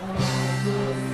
Oh.